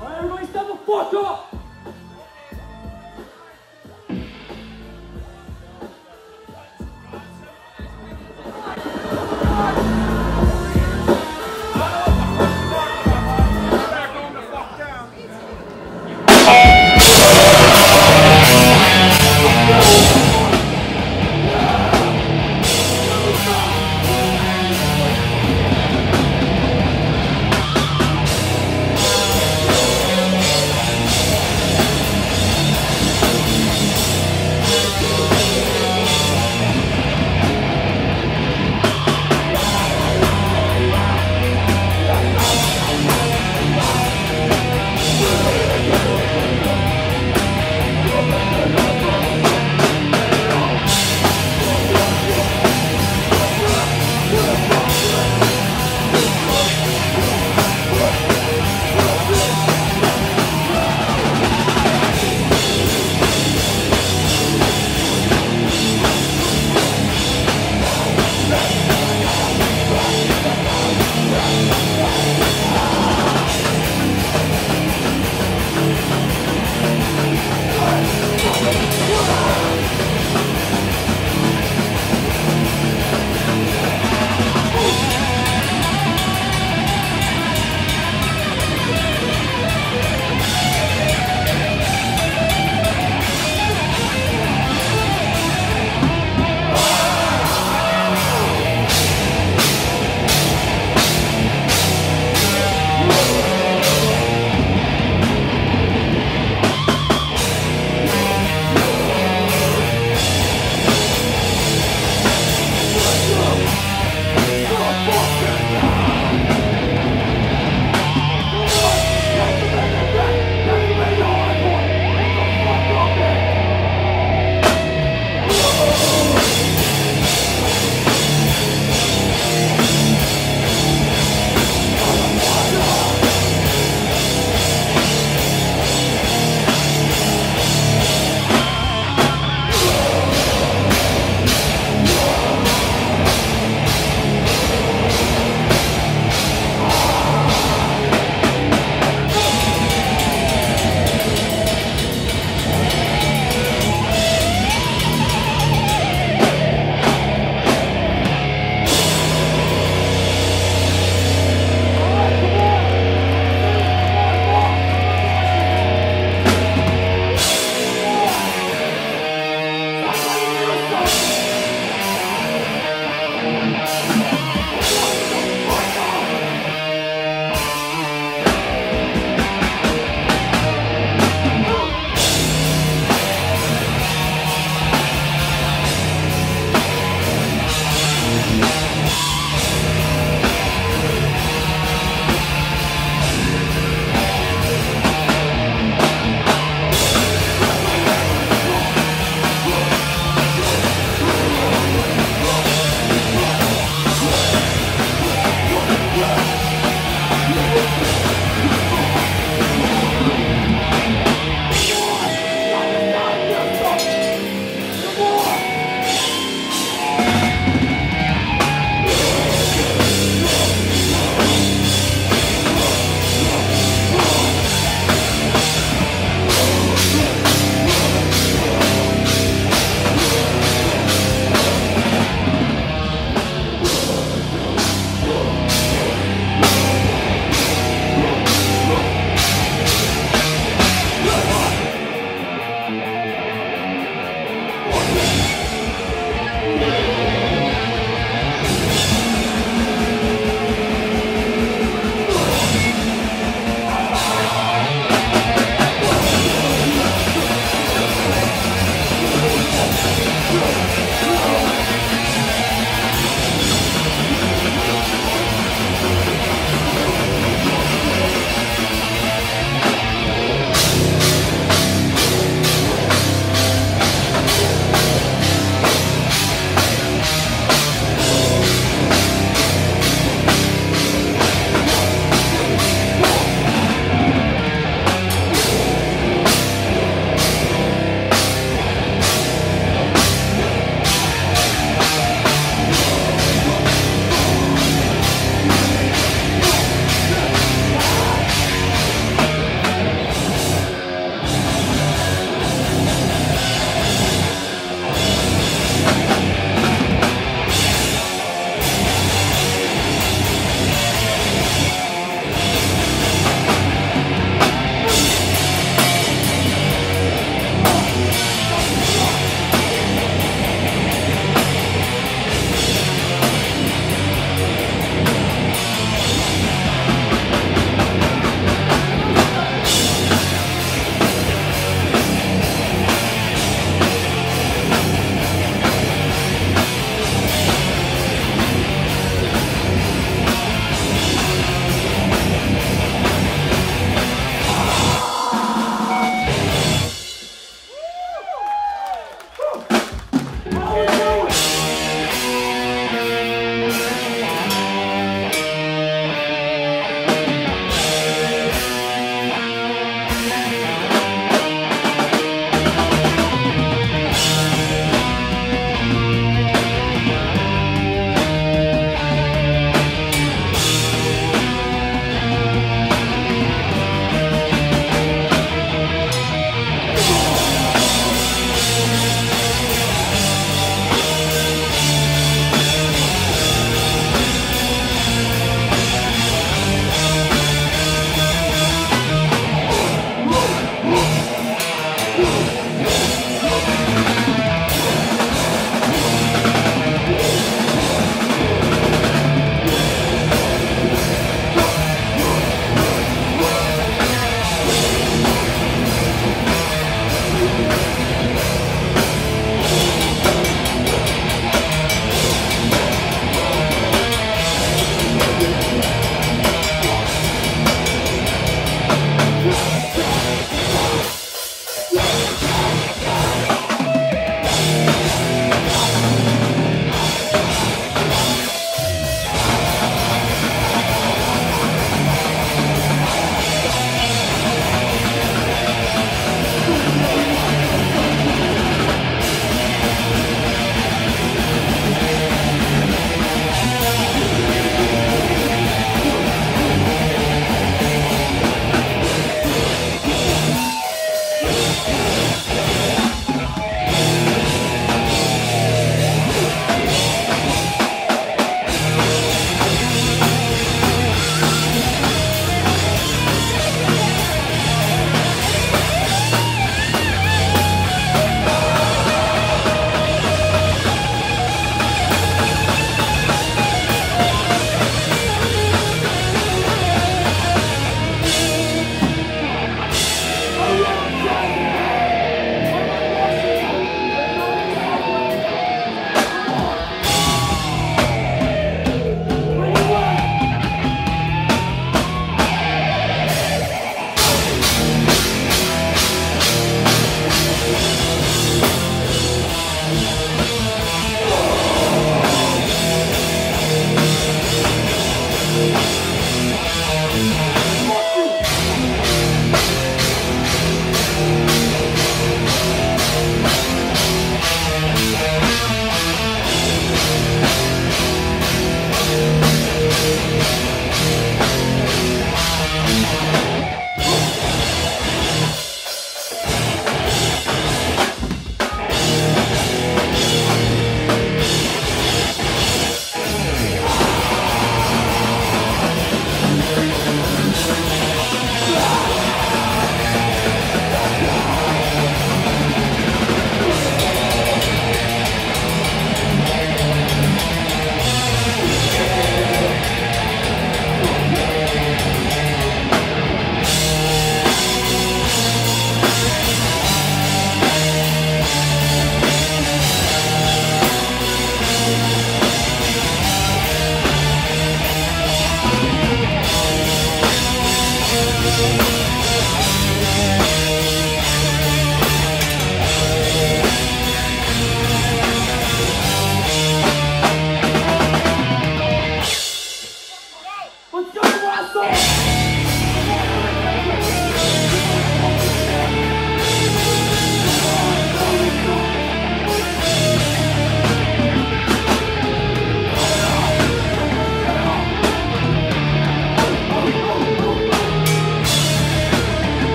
Mas não estamos putos!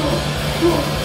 Go! Go!